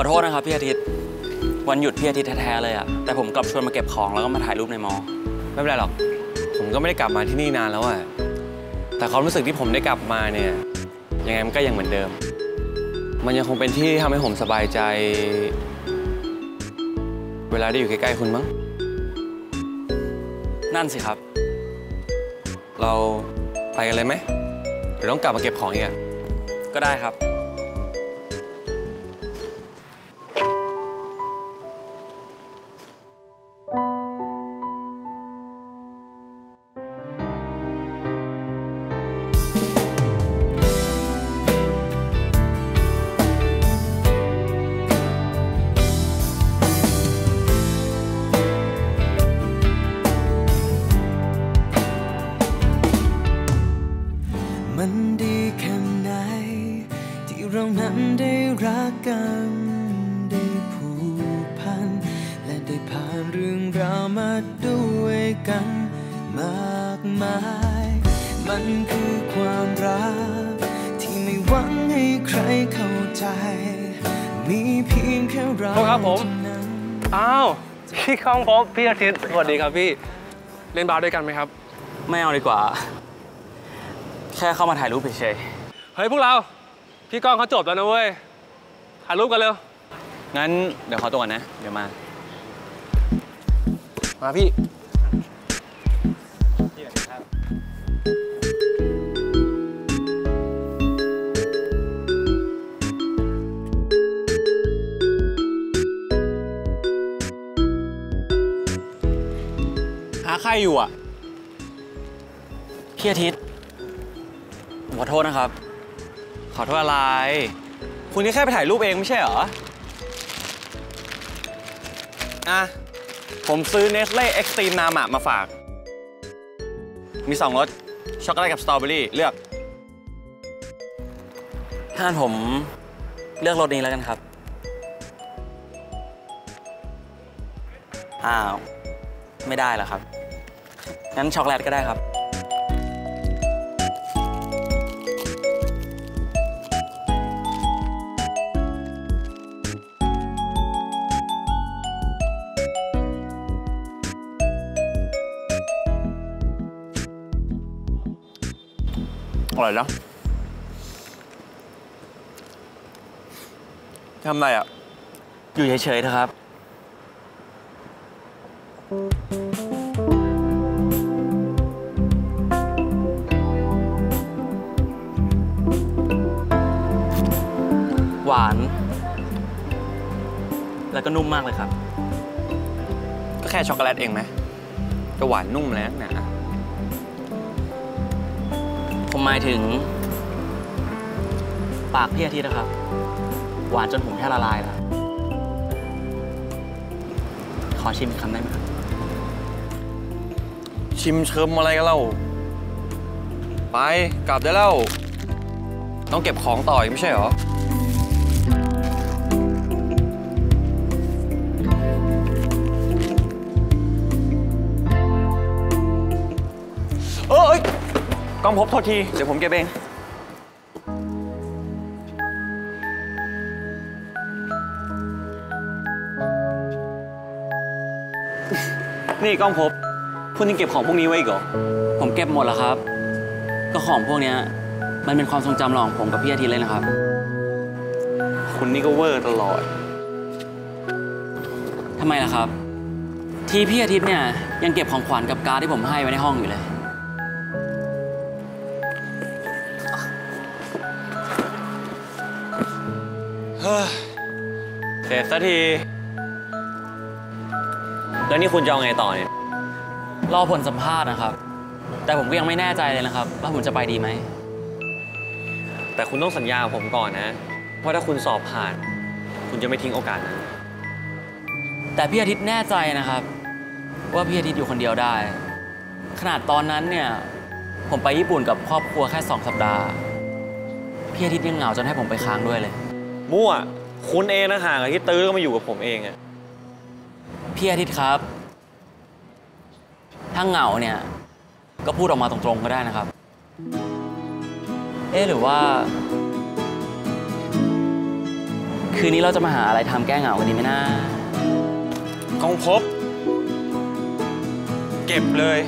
อโทษนะครับพี่อาทิตย์ วันหยุดพี่อาทิตย์แท้ๆเลยอะแต่ผมกลับชวนมาเก็บของแล้วก็มาถ่ายรูปในมอ ไม่เป็นไรหรอก ผมก็ไม่ได้กลับมาที่นี่นานแล้วอะแต่ความรู้สึกที่ผมได้กลับมาเนี่ยยังไงมันก็ยังเหมือนเดิม มันยังคงเป็นที่ทำให้ผมสบายใจ เวลาได้อยู่ใกล้ๆคุณมั้ง นั่นสิครับ เราไปกันเลยไหมหรือต้องกลับมาเก็บของอีกอะก็ได้ครับ กกันได้ผูกพัน และได้ผ่านเรื่องราวมาด้วยกันมากมาย มันคือความรัก ที่ไม่หวังให้ใครเข้าใจ มีเพียงแค่เราโทษครับผมเท่านั้นอ้าวพี่คองพบพี่อาทิตย์สวัสดีครับพี่เล่นบาสด้วยกันไหมครับ ไม่เอาดีกว่า แค่เข้ามาถ่ายรูปเฉยเฮ้ยพวกเรา พี่ก้องเขาจบแล้วนะเว้ย ถ่ายรูปกันเร็ว งั้นเดี๋ยวขอตัวก่อนนะ เดี๋ยวมา มาพี่หาใครอยู่อะ พี่อาทิตย์ขอโทษนะครับ ขอโทษอะไร คุณนี่แค่ไปถ่ายรูปเองไม่ใช่เหรอ อะ ผมซื้อ Nestlé Extreme Nama มาฝาก มีสองรส ช็อกโกแลตกับสตรอเบอรี่ เลือก งั้นผมเลือกรสนี้แล้วกันครับ อ้าว ไม่ได้แล้วครับ งั้นช็อกโกแลตก็ได้ครับ อร่อยแล้วทำอะไรอะ อยู่เฉยๆเถอะครับ หวาน แล้วก็นุ่มมากเลยครับ ก็แค่ช็อกโกแลตเองไหมจะหวานนุ่มแล้วนะ ผมหมายถึง ปากพี่อาทิตย์นะครับ หวานจนผมแทบละลายแล้ว ขอชิมอีกคำได้ไหมครับ ชิมเชิมอะไรกันเล่า ไป กลับได้แล้ว ต้องเก็บของต่ออีกไม่ใช่เหรอ กล้องพบโทษที เดี๋ยวผมเก็บเอง นี่กล้องพบคุณยังเก็บของพวกนี้ไว้อีกเหรอ ผมเก็บหมดแล้วครับ ก็ของพวกเนี้ยมันเป็นความทรงจำระหว่างผมกับพี่อาทิตย์เลยนะครับ คุณนี่ก็เวอร์ตลอด ทำไมล่ะครับ ที่พี่อาทิตย์เนี่ยยังเก็บของขวัญกับการดที่ผมให้ไว้ในห้องอยู่เลย เสร็จสักที แล้วนี่คุณจะเอาไงต่อเนี่ย รอผลสัมภาษณ์นะครับ แต่ผมก็ยังไม่แน่ใจเลยนะครับ ว่าผมจะไปดีไหม แต่คุณต้องสัญญากับผมก่อนนะว่าถ้าคุณสอบผ่าน คุณจะไม่ทิ้งโอกาสนั้น แต่พี่อาทิตย์แน่ใจนะครับ ว่าพี่อาทิตย์อยู่คนเดียวได้ ขนาดตอนนั้นเนี่ย ผมไปญี่ปุ่นกับครอบครัวแค่สองสัปดาห์ พี่อาทิตย์ยังเหงาจนให้ผมไปค้างด้วยเลย มั่ว คุณเองนะห่างกับที่ตื้อก็มาอยู่กับผมเองอะพี่อาทิตย์ครับ ถ้าเหงาเนี่ย ก็พูดออกมาตรงๆก็ได้นะครับ เอ๊ะหรือว่า คืนนี้เราจะมาหาอะไรทำแก้เหงากันดีไหมนะกองพบ เก็บเลย